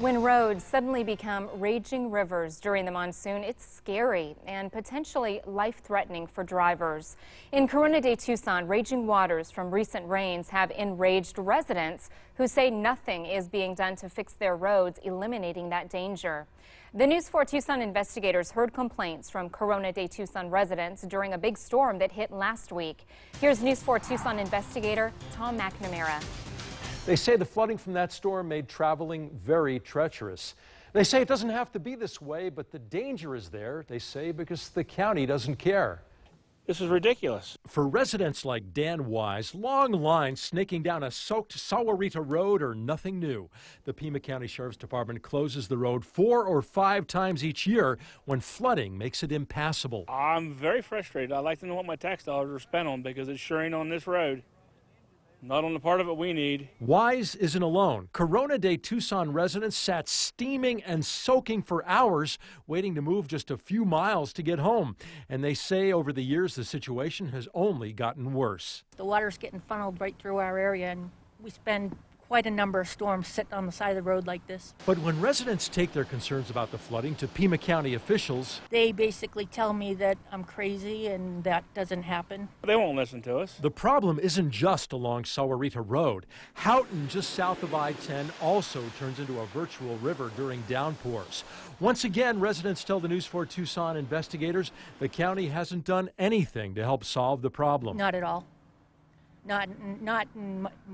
When roads suddenly become raging rivers during the monsoon, it's scary and potentially life-threatening for drivers. In Corona de Tucson, raging waters from recent rains have enraged residents who say nothing is being done to fix their roads, eliminating that danger. The News 4 Tucson investigators heard complaints from Corona de Tucson residents during a big storm that hit last week. Here's News 4 Tucson investigator Tom McNamara. They say the flooding from that storm made traveling very treacherous. They say it doesn't have to be this way, but the danger is there, they say, because the county doesn't care. This is ridiculous. For residents like Dan Wise, long lines snaking down a soaked Sahuarita Road are nothing new. The Pima County Sheriff's Department closes the road four or five times each year when flooding makes it impassable. I'm very frustrated. I'd like to know what my tax dollars are spent on because it's sure ain't on this road. Not on the part of it we need. Wise isn't alone. Corona de Tucson residents sat steaming and soaking for hours, waiting to move just a few miles to get home. And they say over the years the situation has only gotten worse. The water's getting funneled right through our area, and we spend quite a number of storms sit on the side of the road like this. But when residents take their concerns about the flooding to Pima County officials, they basically tell me that I'm crazy and that doesn't happen. They won't listen to us. The problem isn't just along Sahuarita Road. Houghton, just south of I 10, also turns into a virtual river during downpours. Once again, residents tell the News 4 Tucson investigators the county hasn't done anything to help solve the problem. Not at all. Not, not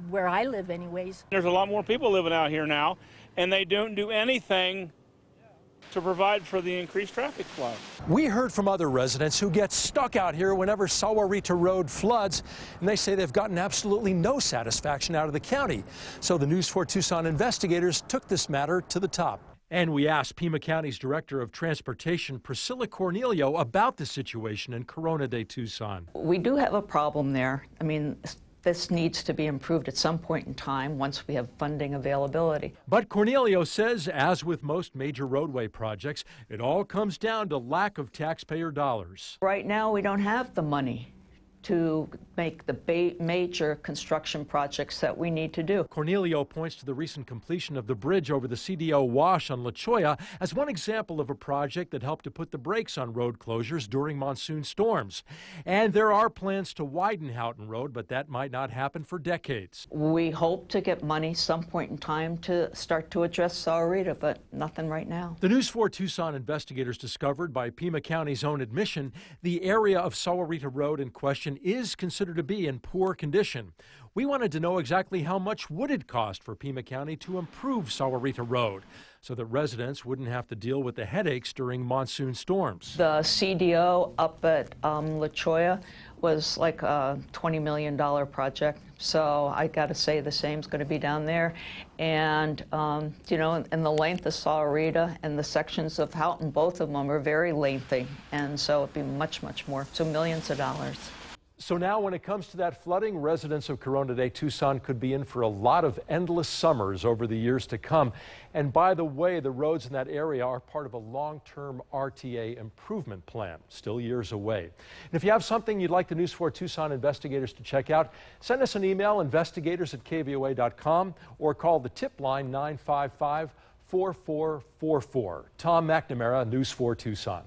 where I live, anyways. There's a lot more people living out here now, and they don't do anything to provide for the increased traffic flow. We heard from other residents who get stuck out here whenever Sahuarita Road floods, and they say they've gotten absolutely no satisfaction out of the county. So the News 4 Tucson investigators took this matter to the top. And we asked Pima County's Director of Transportation, Priscilla Cornelio, about the situation in Corona de Tucson. We do have a problem there. I mean, this needs to be improved at some point in time once we have funding availability. But Cornelio says, as with most major roadway projects, it all comes down to lack of taxpayer dollars. Right now, we don't have the money to make the major construction projects that we need to do. Cornelio points to the recent completion of the bridge over the CDO Wash on La Cholla as one example of a project that helped to put the brakes on road closures during monsoon storms. And there are plans to widen Houghton Road, but that might not happen for decades. We hope to get money some point in time to start to address Sahuarita, but nothing right now. The News 4 Tucson investigators discovered by Pima County's own admission the area of Sahuarita Road in question is considered to be in poor condition. We wanted to know exactly how much would it cost for Pima County to improve Sahuarita Road so that residents wouldn't have to deal with the headaches during monsoon storms. The CDO up at um, La was like a $20 million project. So I got to say the same is going to be down there. And, um, you know, and the length of Sahuarita and the sections of Houghton, both of them are very lengthy. And so it'd be much, much more. So millions of dollars. So now when it comes to that flooding, residents of Corona de Tucson could be in for a lot of endless summers over the years to come. And by the way, the roads in that area are part of a long-term RTA improvement plan, still years away. And if you have something you'd like the News 4 Tucson investigators to check out, send us an email, investigators at kvoa.com, or call the tip line 955 4444. Tom McNamara, News 4 Tucson.